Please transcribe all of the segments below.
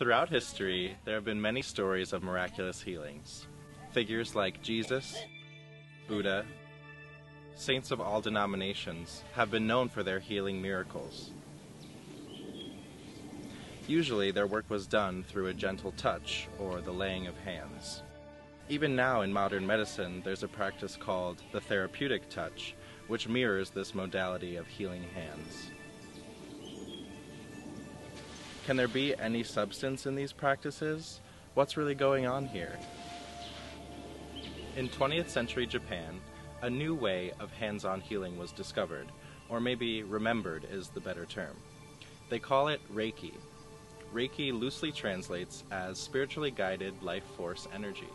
Throughout history, there have been many stories of miraculous healings. Figures like Jesus, Buddha, saints of all denominations have been known for their healing miracles. Usually, their work was done through a gentle touch or the laying of hands. Even now in modern medicine, there's a practice called the therapeutic touch, which mirrors this modality of healing hands. Can there be any substance in these practices? What's really going on here? In 20th century Japan, a new way of hands on healing was discovered, or maybe remembered is the better term. They call it Reiki. Reiki loosely translates as spiritually guided life force energy.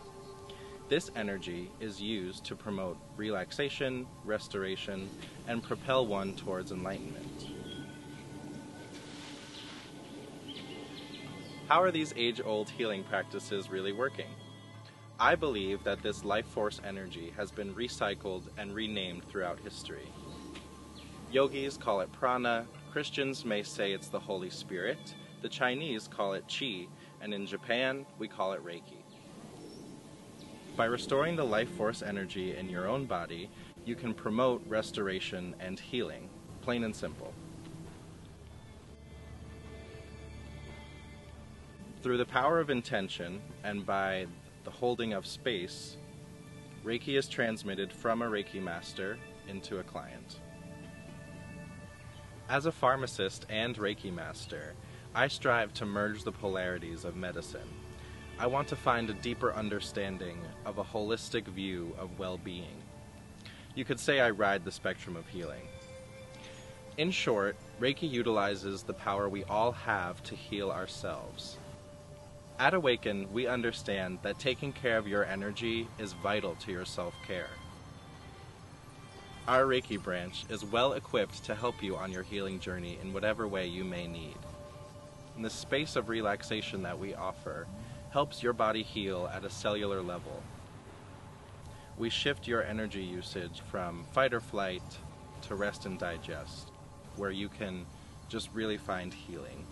This energy is used to promote relaxation, restoration, and propel one towards enlightenment. How are these age old healing practices really working? I believe that this life force energy has been recycled and renamed throughout history. Yogis call it prana, Christians may say it's the Holy Spirit, the Chinese call it qi, and in Japan we call it reiki. By restoring the life force energy in your own body, you can promote restoration and healing, plain and simple. Through the power of intention and by the holding of space, Reiki is transmitted from a Reiki master into a client. As a pharmacist and Reiki master, I strive to merge the polarities of medicine. I want to find a deeper understanding of a holistic view of well being. You could say I ride the spectrum of healing. In short, Reiki utilizes the power we all have to heal ourselves. At Awaken, we understand that taking care of your energy is vital to your self care. Our Reiki branch is well equipped to help you on your healing journey in whatever way you may need. And the space of relaxation that we offer helps your body heal at a cellular level. We shift your energy usage from fight or flight to rest and digest, where you can just really find healing.